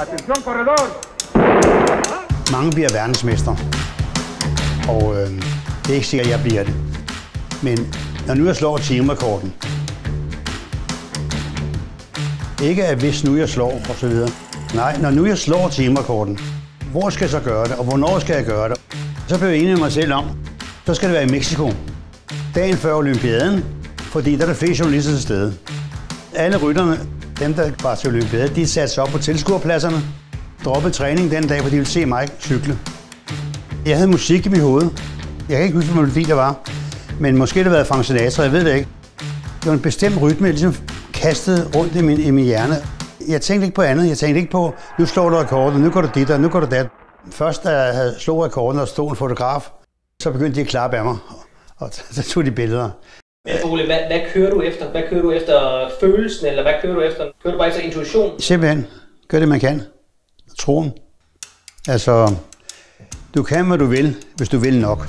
Atención, corredor. Mange bliver verdensmester, og øh, det er ikke sikkert, at jeg bliver det. Men når nu jeg slår timerekorden, ikke at hvis nu jeg slår og så videre. Nej, når nu jeg slår timerekorden, hvor skal jeg så gøre det, og hvornår skal jeg gøre det? Så blev jeg enig med mig selv om, så skal det være i Mexico. Dagen før Olympiaden, fordi der er der flest journalister til stede. Alle rytterne, dem der var til Olympiade, de satte sig op på tilskuerpladserne, droppede træning den dag, fordi de ville se mig cykle. Jeg havde musik i mit hoved. Jeg kan ikke huske, hvad melodi det var. Men måske det var været Frank Sinatra, jeg ved det ikke. Det var en bestemt rytme, jeg ligesom kastede rundt i min, i min hjerne. Jeg tænkte ikke på andet. Jeg tænkte ikke på, nu slår du rekorden, nu går du dit, og nu går du dat. Først da jeg havde slået rekorden og stod en fotograf, så begyndte de at klappe af mig. Og så tog de billeder. Men Ole, hvad, hvad kører du efter? Hvad kører du efter følelsen, eller hvad kører du efter? Kører du bare efter intuition? Simpelthen. Gør det, man kan. Troen. Altså, du kan, hvad du vil, hvis du vil nok.